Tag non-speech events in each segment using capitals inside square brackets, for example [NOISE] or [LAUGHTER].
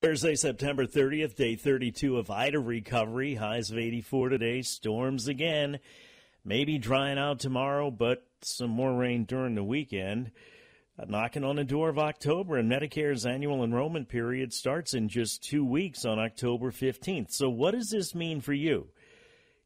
Thursday, September 30th, day 32 of Ida recovery. Highs of 84 today. Storms again. Maybe drying out tomorrow, but some more rain during the weekend. Knocking on the door of October, and Medicare's annual enrollment period starts in just two weeks on October 15th. So, what does this mean for you?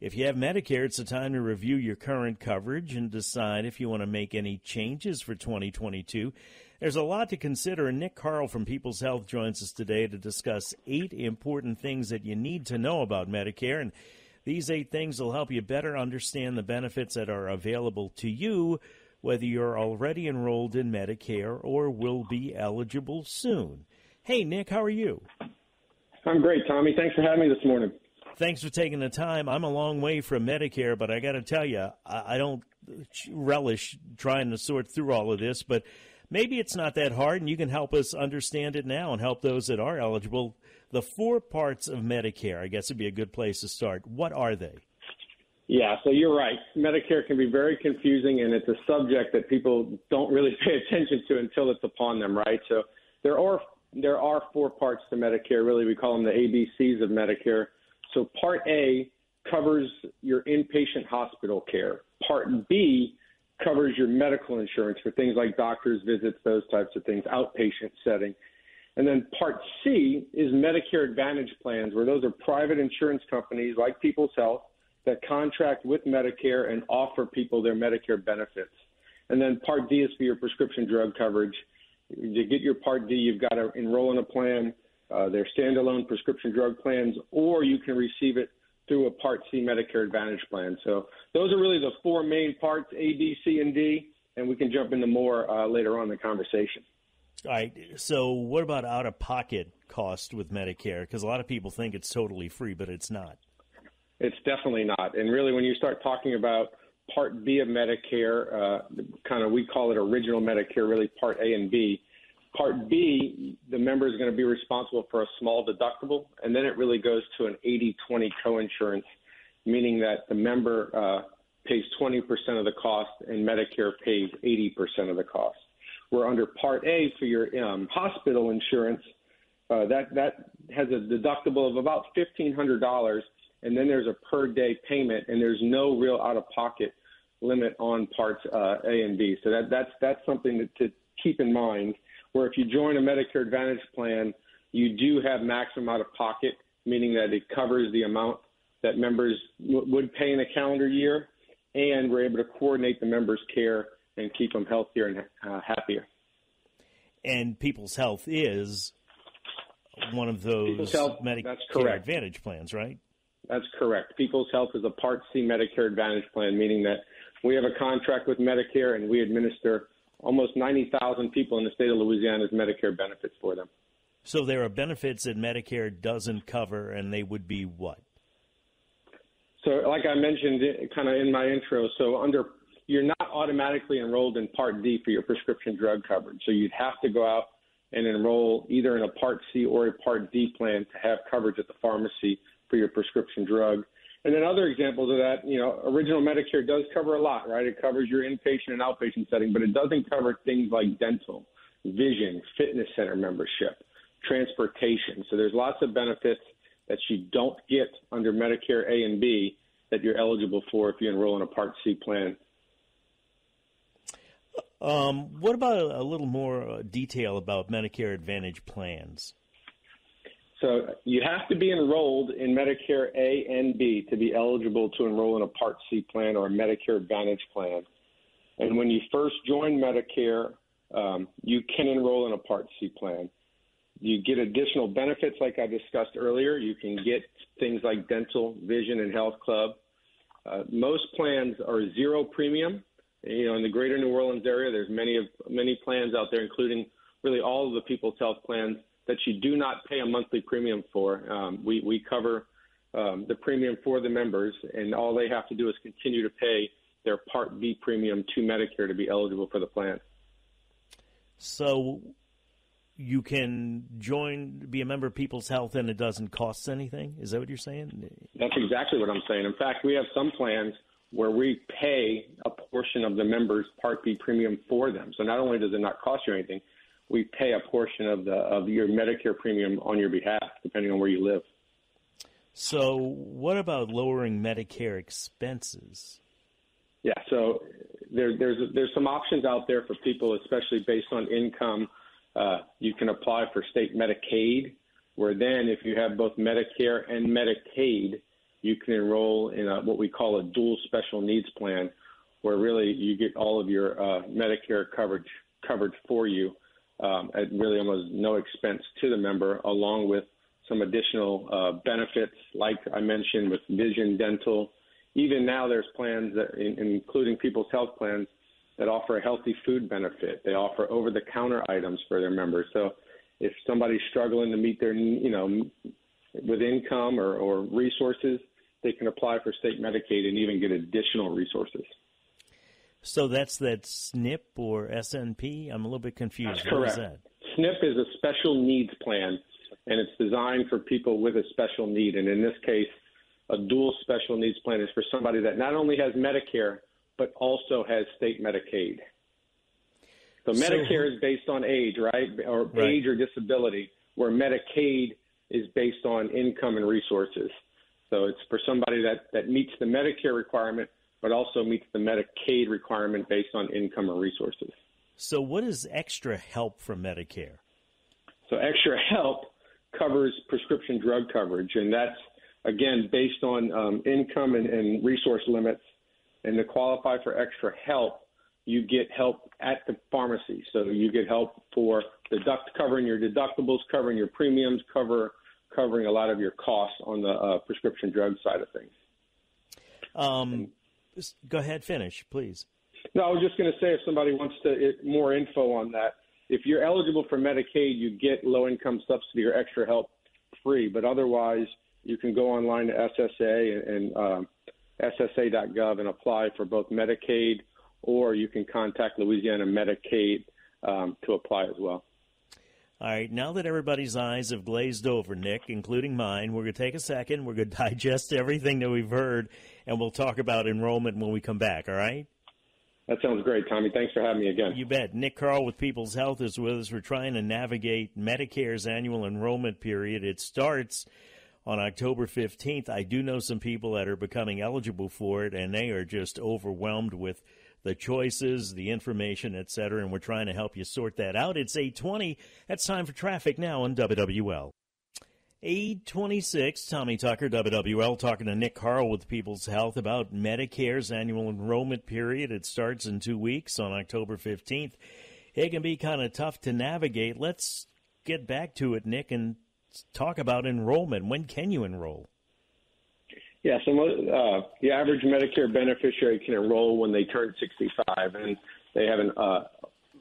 If you have Medicare, it's a time to review your current coverage and decide if you want to make any changes for 2022. There's a lot to consider, and Nick Karl from People's Health joins us today to discuss eight important things that you need to know about Medicare. And these eight things will help you better understand the benefits that are available to you, whether you're already enrolled in Medicare or will be eligible soon. Hey, Nick, how are you? I'm great, Tommy. Thanks for having me this morning. Thanks for taking the time. I'm a long way from Medicare, but I got to tell you, I don't relish trying to sort through all of this, but maybe it's not that hard, and you can help us understand it now and help those that are eligible. The four parts of Medicare, I guess, would be a good place to start. What are they? Yeah, so you're right. Medicare can be very confusing, and it's a subject that people don't really pay attention to until it's upon them, right? So there are there are four parts to Medicare. Really, we call them the ABCs of Medicare. So Part A covers your inpatient hospital care. Part B covers your medical insurance for things like doctor's visits, those types of things, outpatient setting. And then Part C is Medicare Advantage plans, where those are private insurance companies like People's Health that contract with Medicare and offer people their Medicare benefits. And then Part D is for your prescription drug coverage. To get your Part D, you've got to enroll in a plan. Uh, they're standalone prescription drug plans, or you can receive it through a Part C Medicare Advantage plan. So those are really the four main parts: A, B, C, and D. And we can jump into more uh, later on in the conversation. All right. So, what about out of pocket cost with Medicare? Because a lot of people think it's totally free, but it's not. It's definitely not. And really, when you start talking about Part B of Medicare, uh, kind of we call it original Medicare, really Part A and B. Part B, the member is going to be responsible for a small deductible, and then it really goes to an 80 20 coinsurance, meaning that the member uh, pays 20% of the cost and Medicare pays 80% of the cost. We're under Part A for your um, hospital insurance, uh, that that has a deductible of about $1,500, and then there's a per day payment, and there's no real out of pocket limit on parts uh, A and B. So that that's that's something to, to keep in mind. Where if you join a Medicare Advantage plan, you do have maximum out of pocket, meaning that it covers the amount that members w- would pay in a calendar year, and we're able to coordinate the members' care and keep them healthier and uh, happier. And People's Health is one of those Health, Medicare Advantage plans, right? That's correct. People's Health is a Part C Medicare Advantage plan, meaning that we have a contract with Medicare and we administer almost 90,000 people in the state of Louisiana's Medicare benefits for them. So there are benefits that Medicare doesn't cover, and they would be what? So, like I mentioned, eh, kind of in my intro, so under you're not automatically enrolled in Part D for your prescription drug coverage. So you'd have to go out and enroll either in a Part C or a Part D plan to have coverage at the pharmacy for your prescription drug. And then other examples of that, you know, original Medicare does cover a lot, right? It covers your inpatient and outpatient setting, but it doesn't cover things like dental, vision, fitness center membership, transportation. So there's lots of benefits that you don't get under Medicare A and B that you're eligible for if you enroll in a Part C plan. Um, what about a, little more uh, detail about Medicare Advantage plans? So you have to be enrolled in Medicare A and B to be eligible to enroll in a Part C plan or a Medicare Advantage plan. And when you first join Medicare, um, you can enroll in a Part C plan. You get additional benefits like I discussed earlier. You can get things like dental, vision, and health club. Uh, most plans are zero premium, you know, in the greater New Orleans area, there's many of many plans out there, including really all of the People's Health plans that you do not pay a monthly premium for. Um, we we cover um, the premium for the members, and all they have to do is continue to pay their Part B premium to Medicare to be eligible for the plan. So you can join, be a member of People's Health, and it doesn't cost anything. Is that what you're saying? That's exactly what I'm saying. In fact, we have some plans where we pay a portion of the members' Part B premium for them. So not only does it not cost you anything, we pay a portion of the of your Medicare premium on your behalf, depending on where you live. So, what about lowering Medicare expenses? Yeah, so there, there's there's some options out there for people, especially based on income. Uh, you can apply for state Medicaid, where then if you have both Medicare and Medicaid, you can enroll in a, what we call a dual special needs plan, where really you get all of your uh, Medicare coverage covered for you um, at really almost no expense to the member, along with some additional uh, benefits, like I mentioned, with vision, dental. Even now, there's plans that, including people's health plans, that offer a healthy food benefit. They offer over-the-counter items for their members. So, if somebody's struggling to meet their, you know, with income or, or resources, they can apply for state Medicaid and even get additional resources. So that's that SNP or SNP? I'm a little bit confused. That's correct. That? SNP is a special needs plan, and it's designed for people with a special need. And in this case, a dual special needs plan is for somebody that not only has Medicare, but also has state Medicaid. So, so Medicare is based on age, right? Or right. age or disability, where Medicaid is based on income and resources. So it's for somebody that, that meets the Medicare requirement, but also meets the Medicaid requirement based on income or resources. So, what is extra help from Medicare? So, extra help covers prescription drug coverage, and that's again based on um, income and, and resource limits. And to qualify for extra help, you get help at the pharmacy. So you get help for deduct covering your deductibles, covering your premiums, cover covering a lot of your costs on the uh, prescription drug side of things. Um, go ahead, finish, please. No, I was just going to say if somebody wants to more info on that, if you're eligible for Medicaid, you get low income subsidy or extra help free. But otherwise, you can go online to SSA and, um, SSA.gov and apply for both Medicaid, or you can contact Louisiana Medicaid um, to apply as well. All right, now that everybody's eyes have glazed over, Nick, including mine, we're going to take a second. We're going [LAUGHS] to digest everything that we've heard, and we'll talk about enrollment when we come back, all right? That sounds great, Tommy. Thanks for having me again. You bet. Nick Karl with People's Health is with us. We're trying to navigate Medicare's annual enrollment period. It starts on October 15th. I do know some people that are becoming eligible for it, and they are just overwhelmed with the choices, the information, etc. And we're trying to help you sort that out. It's 820. That's time for traffic now on WWL. 826, Tommy Tucker, WWL, talking to Nick Karl with People's Health about Medicare's annual enrollment period. It starts in two weeks on October 15th. It can be kind of tough to navigate. Let's get back to it, Nick, and talk about enrollment. When can you enroll? Yeah, so uh, the average Medicare beneficiary can enroll when they turn 65, and they have an, uh,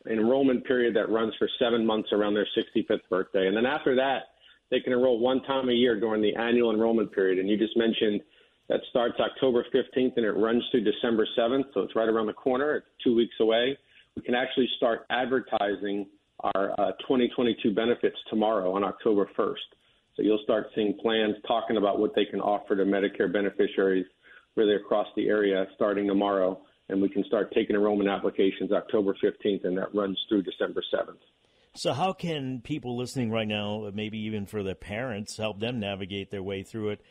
enrollment period that runs for seven months around their 65th birthday. And then after that, they can enroll one time a year during the annual enrollment period. And you just mentioned that starts October 15th and it runs through December 7th, so it's right around the corner. It's two weeks away. We can actually start advertising our uh, 2022 benefits tomorrow on October 1st. So you'll start seeing plans talking about what they can offer to Medicare beneficiaries really across the area starting tomorrow. And we can start taking enrollment applications October 15th, and that runs through December 7th. So, how can people listening right now, maybe even for their parents, help them navigate their way through it?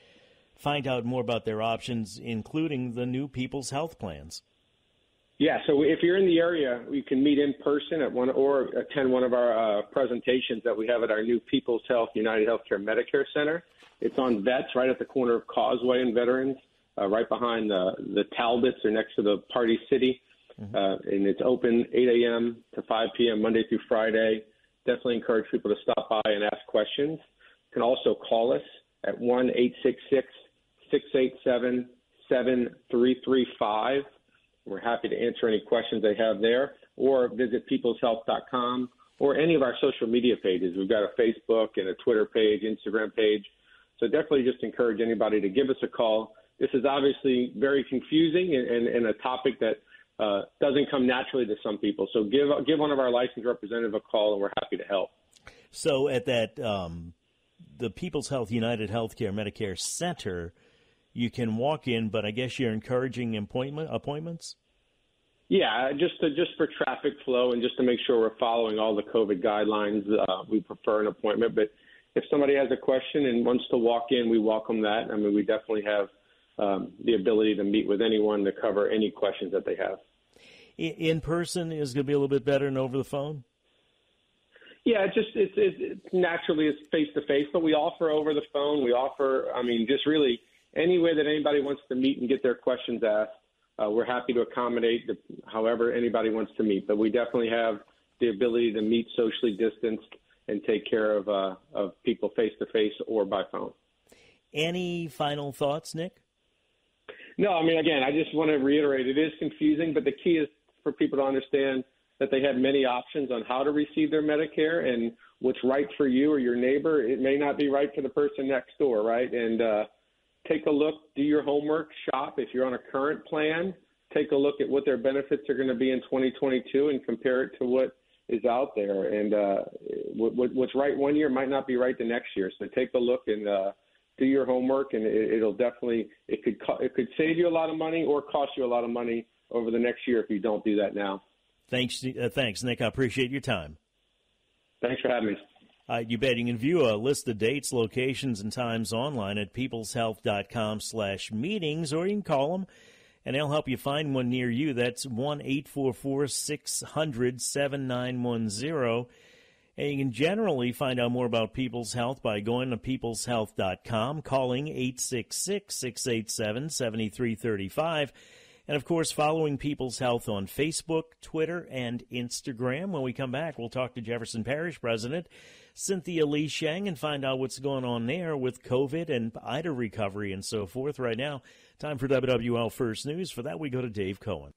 Find out more about their options, including the new People's Health plans. Yeah, so if you're in the area, you can meet in person at one or attend one of our uh, presentations that we have at our new People's Health United Healthcare Medicare Center. It's on Vets, right at the corner of Causeway and Veterans, uh, right behind the the Talbots, or next to the Party City, mm-hmm. uh, and it's open 8 a.m. to 5 p.m. Monday through Friday definitely encourage people to stop by and ask questions. You can also call us at 1 866 687 7335. We're happy to answer any questions they have there, or visit peopleshealth.com or any of our social media pages. We've got a Facebook and a Twitter page, Instagram page. So definitely just encourage anybody to give us a call. This is obviously very confusing and, and, and a topic that uh, doesn't come naturally to some people. So give give one of our licensed representative a call, and we're happy to help. So at that um, the People's Health United Healthcare Medicare Center, you can walk in, but I guess you're encouraging appointment appointments. Yeah, just to, just for traffic flow and just to make sure we're following all the COVID guidelines, uh, we prefer an appointment. But if somebody has a question and wants to walk in, we welcome that. I mean, we definitely have um, the ability to meet with anyone to cover any questions that they have. In person is going to be a little bit better than over the phone. Yeah, it just it's, it's, it's naturally it's face to face, but we offer over the phone. We offer, I mean, just really any way that anybody wants to meet and get their questions asked. Uh, we're happy to accommodate the, however anybody wants to meet, but we definitely have the ability to meet socially distanced and take care of uh, of people face to face or by phone. Any final thoughts, Nick? No, I mean, again, I just want to reiterate it is confusing, but the key is for people to understand that they have many options on how to receive their Medicare and what's right for you or your neighbor. It may not be right for the person next door, right? And uh, take a look, do your homework, shop. If you're on a current plan, take a look at what their benefits are going to be in 2022 and compare it to what is out there. And uh, what, what's right one year might not be right the next year. So take a look and uh, do your homework, and it, will definitely it could it could save you a lot of money or cost you a lot of money over the next year if you don't do that now. Thanks, uh, thanks, Nick. I appreciate your time. Thanks for having me. Uh, you bet. You can view a list of dates, locations, and times online at peopleshealth.com slash meetings, or you can call them, and they'll help you find one near you. That's one eight four four six hundred seven nine one zero. And you can generally find out more about People's Health by going to peopleshealth.com, calling 866 687 7335 and of course, following People's Health on Facebook, Twitter, and Instagram. When we come back, we'll talk to Jefferson Parish President Cynthia Lee Sheng and find out what's going on there with COVID and Ida recovery and so forth. Right now, time for WWL First News. For that, we go to Dave Cohen.